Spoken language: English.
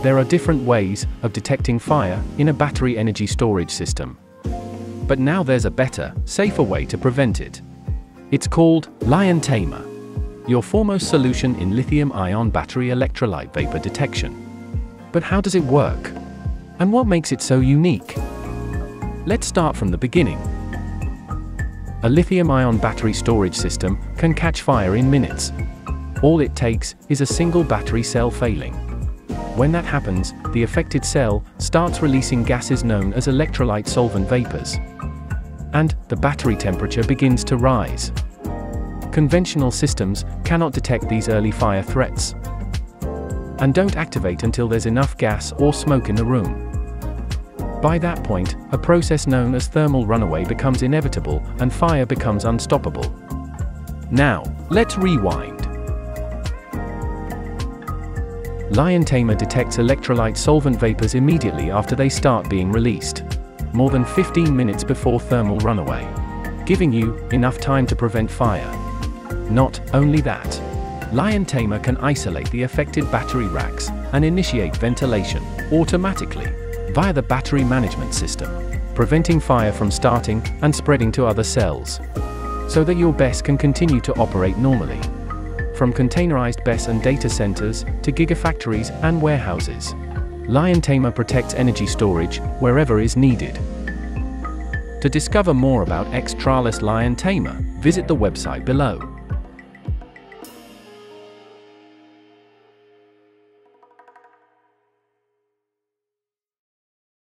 There are different ways of detecting fire in a battery energy storage system. But now there's a better, safer way to prevent it. It's called Li-ion Tamer, your foremost solution in lithium ion battery electrolyte vapor detection. But how does it work? And what makes it so unique? Let's start from the beginning. A lithium ion battery storage system can catch fire in minutes. All it takes is a single battery cell failing. When that happens, the affected cell starts releasing gases known as electrolyte solvent vapors. And the battery temperature begins to rise. Conventional systems cannot detect these early fire threats and don't activate until there's enough gas or smoke in the room. By that point, a process known as thermal runaway becomes inevitable and fire becomes unstoppable. Now, let's rewind. Li-ion Tamer detects electrolyte solvent vapors immediately after they start being released, more than 15 minutes before thermal runaway, giving you enough time to prevent fire. Not only that, Li-ion Tamer can isolate the affected battery racks and initiate ventilation automatically via the battery management system, preventing fire from starting and spreading to other cells, so that your BESS can continue to operate normally. From containerized BESS and data centers to gigafactories and warehouses, Li-ion Tamer protects energy storage wherever is needed. To discover more about Xtralis Li-ion Tamer, visit the website below.